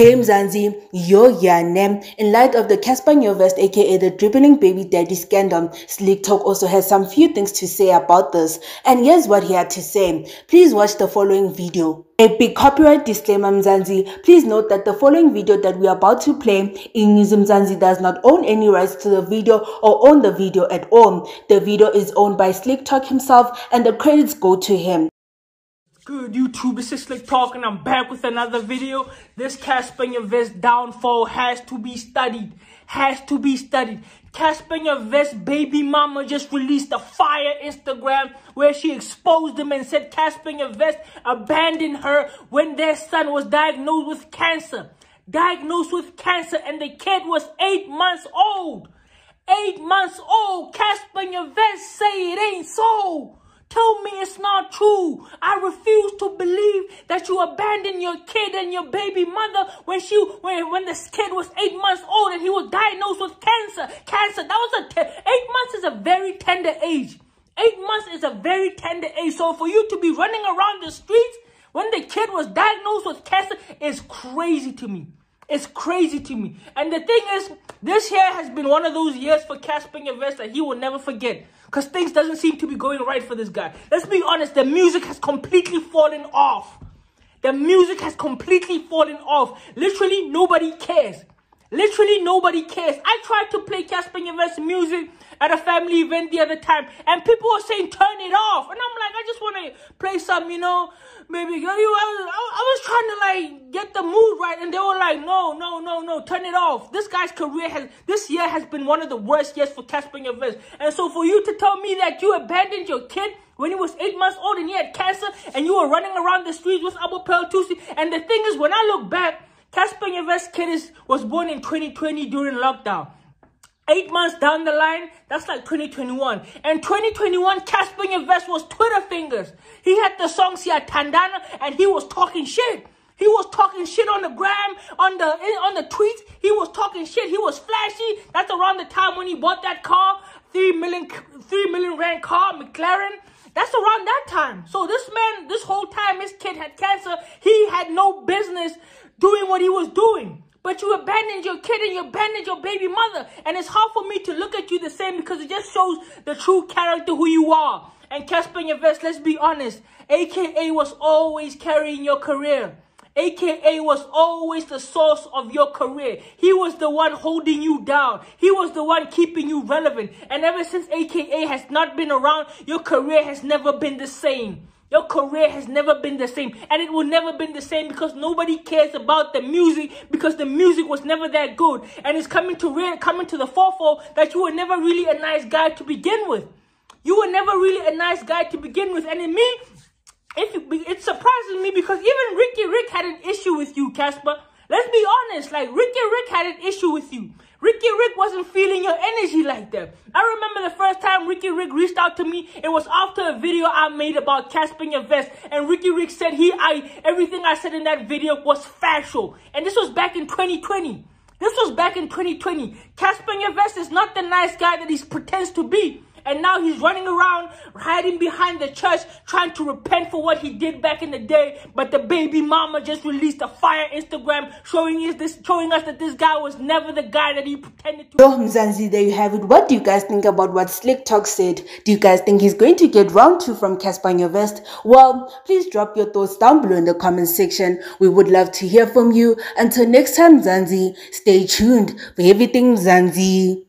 Hey Mzansi, yo Yane. In light of the Cassper Nyovest aka the dribbling baby daddy scandal, Slik Talk also has some few things to say about this. And here's what he had to say. Please watch the following video. A big copyright disclaimer Mzansi. Please note that the following video that we are about to play, in Mzansi does not own any rights to the video or own the video at all. The video is owned by Slik Talk himself and the credits go to him. Good YouTube, it's just Slik Talk and I'm back with another video. This Cassper Nyovest downfall has to be studied. Has to be studied. Cassper Nyovest baby mama just released a fire Instagram where she exposed him and said Cassper Nyovest abandoned her when their son was diagnosed with cancer. Diagnosed with cancer and the kid was eight months old. Eight months old. Cassper Nyovest say it ain't so. Tell me it's not true. I refuse to believe that you abandoned your kid and your baby mother when she when, when this kid was eight months old and he was diagnosed with cancer. Cancer. That was a eight months is a very tender age. Eight months is a very tender age. So for you to be running around the streets when the kid was diagnosed with cancer is crazy to me. It's crazy to me. And the thing is, this year has been one of those years for Cassper Nyovest that he will never forget. Because things doesn't seem to be going right for this guy. Let's be honest, the music has completely fallen off. The music has completely fallen off. Literally, nobody cares. Literally, nobody cares. I tried to play Cassper Nyovest music at a family event the other time, and people were saying, turn it off. And I'm like, I just want to play some, you know, maybe, I was, I was trying to, like, get the mood right, and they were like, no, no, no, no, turn it off. This guy's career has, this year has been one of the worst years for Cassper Nyovest. And so for you to tell me that you abandoned your kid when he was eight months old and he had cancer, and you were running around the streets with Abu Pearl Thusi, and the thing is, when I look back, Nyovest kid is, was born in 2020 during lockdown. Eight months down the line, that's like 2021. And 2021, Cassper Nyovest was Twitter fingers. He had the song Siyathandana and he was talking shit. He was talking shit on the gram, on the eh, on the tweets. He was talking shit. He was flashy. That's around the time when he bought that car, three million, three million rand car, McLaren. That's around that time. So this man, this whole time, his kid had cancer. He had no business doing what he was doing. But you abandoned your kid and you abandoned your baby mother. And it's hard for me to look at you the same because it just shows the true character who you are. And Cassper Nyovest, let's be honest, AKA was always carrying your career. AKA was always the source of your career. He was the one holding you down. He was the one keeping you relevant. And ever since AKA has not been around, your career has never been the same. Your career has never been the same and it will never been the same because nobody cares about the music because the music was never that good and it's coming to real coming to the forefront that you were never really a nice guy to begin with. You were never really a nice guy to begin with and in me it, it surprises me because even Riky Rick had an issue with you, Cassper. Let's be honest, like Riky Rick had an issue with you. Riky Rick wasn't feeling your energy like that. I remember the first time Riky Rick reached out to me, it was after a video I made about Cassper vest, And Riky Rick said he, I, everything I said in that video was factual. And this was back in 2020. This was back in 2020. Cassper vest is not the nice guy that he pretends to be. And now he's running around, hiding behind the church, trying to repent for what he did back in the day. But the baby mama just released a fire Instagram showing us this, showing us that this guy was never the guy that he pretended to. So Mzansi, there you have it. What do you guys think about what Slik Talk said? Do you guys think he's going to get round two from Cassper Vest? Well, please drop your thoughts down below in the comment section. We would love to hear from you. Until next time, Zanzi, stay tuned for everything Zanzi.